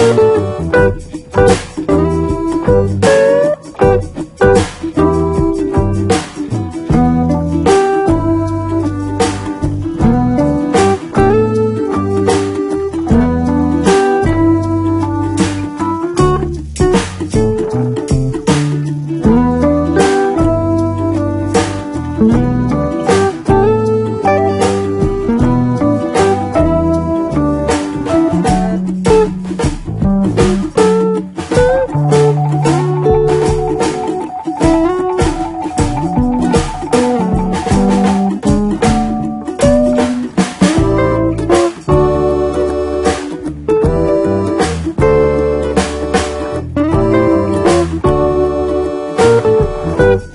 you Thank